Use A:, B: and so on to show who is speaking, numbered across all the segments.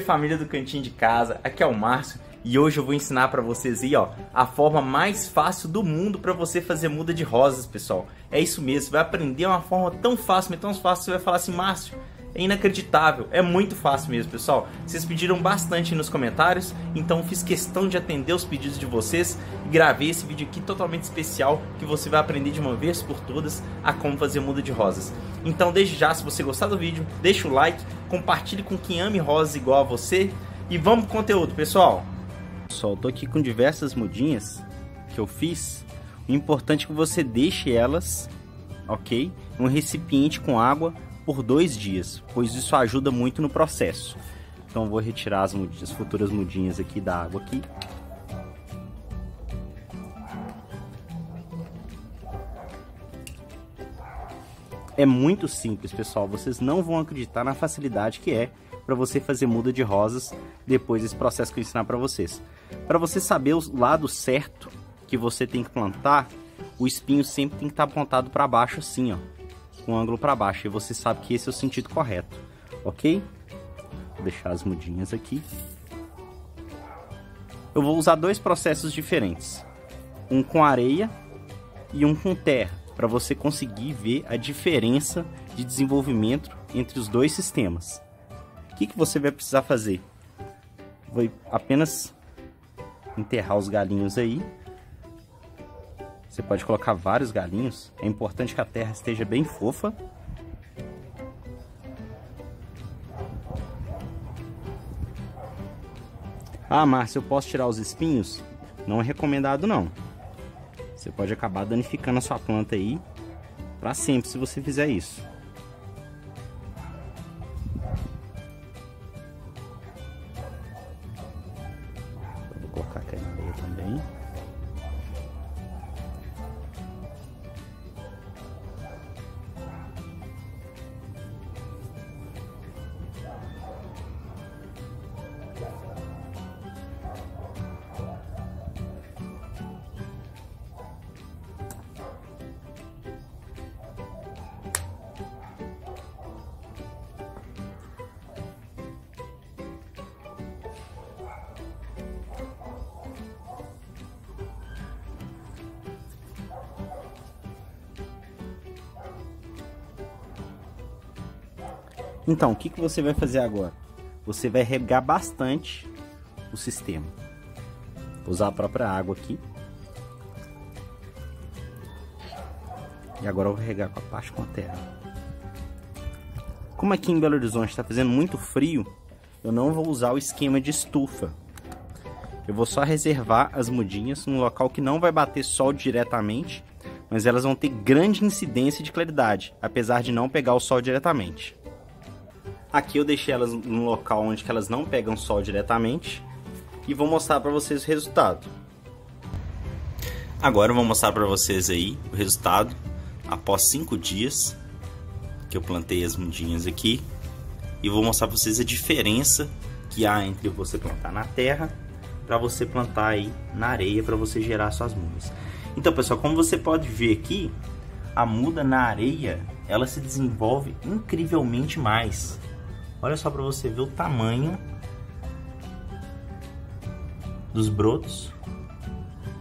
A: Família do Cantinho de Casa, aqui é o Márcio e hoje eu vou ensinar para vocês aí, ó, a forma mais fácil do mundo para você fazer muda de rosas, pessoal. É isso mesmo, você vai aprender uma forma tão fácil, mas tão fácil, você vai falar assim, Márcio, é inacreditável, é muito fácil mesmo, pessoal. Vocês pediram bastante nos comentários, então fiz questão de atender os pedidos de vocês e gravei esse vídeo aqui totalmente especial que você vai aprender de uma vez por todas a como fazer muda de rosas. Então, desde já, se você gostar do vídeo, deixa o like, compartilhe com quem ame rosas igual a você e vamos pro conteúdo, pessoal. Pessoal, tô aqui com diversas mudinhas que eu fiz. O importante é que você deixe elas, ok? Um recipiente com água por dois dias, pois isso ajuda muito no processo. Então vou retirar as, mudinhas, as futuras mudinhas aqui da água aqui. É muito simples, pessoal. Vocês não vão acreditar na facilidade que é para você fazer muda de rosas depois desse processo que eu ensinar para vocês. Para você saber o lado certo que você tem que plantar, o espinho sempre tem que estar tá apontado para baixo assim, ó com ângulo para baixo. E você sabe que esse é o sentido correto, ok? Vou deixar as mudinhas aqui. Eu vou usar dois processos diferentes. Um com areia e um com terra. Para você conseguir ver a diferença de desenvolvimento entre os dois sistemas. O que, que você vai precisar fazer? Vou apenas enterrar os galinhos aí você pode colocar vários galinhos. É importante que a terra esteja bem fofa. Ah, Márcio, eu posso tirar os espinhos? Não é recomendado não. Você pode acabar danificando a sua planta aí para sempre se você fizer isso. Então, o que, que você vai fazer agora? Você vai regar bastante o sistema. Vou usar a própria água aqui. E agora eu vou regar com a parte com a terra. Como aqui em Belo Horizonte está fazendo muito frio, eu não vou usar o esquema de estufa. Eu vou só reservar as mudinhas num local que não vai bater sol diretamente, mas elas vão ter grande incidência de claridade, apesar de não pegar o sol diretamente. Aqui eu deixei elas num local onde elas não pegam sol diretamente e vou mostrar para vocês o resultado. Agora eu vou mostrar para vocês aí o resultado após 5 dias que eu plantei as mudinhas aqui e vou mostrar para vocês a diferença que há entre você plantar na terra para você plantar aí na areia para você gerar suas mudas. Então, pessoal, como você pode ver aqui, a muda na areia, ela se desenvolve incrivelmente mais. Olha só para você ver o tamanho dos brotos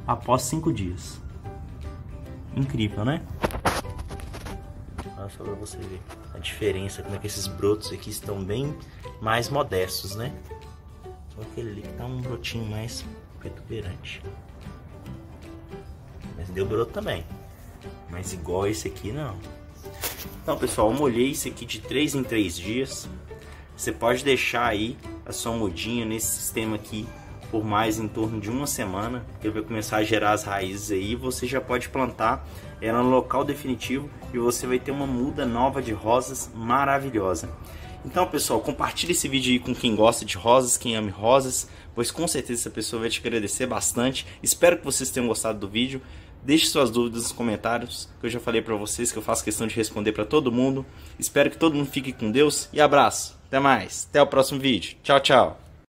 A: após cinco dias. Incrível, né? Olha só para você ver a diferença, como é que esses brotos aqui estão bem mais modestos, né? Só aquele ali que tá um brotinho mais protuberante. Mas deu broto também. Mas igual esse aqui, não. Então, pessoal, eu molhei esse aqui de 3 em 3 dias. Você pode deixar aí a sua mudinha nesse sistema aqui por mais em torno de uma semana, ele vai começar a gerar as raízes aí, você já pode plantar ela no local definitivo e você vai ter uma muda nova de rosas maravilhosa. Então, pessoal, compartilhe esse vídeo aí com quem gosta de rosas, quem ama rosas, pois com certeza essa pessoa vai te agradecer bastante. Espero que vocês tenham gostado do vídeo. Deixe suas dúvidas nos comentários, que eu já falei para vocês que eu faço questão de responder para todo mundo. Espero que todo mundo fique com Deus e abraço. Até mais. Até o próximo vídeo. Tchau, tchau.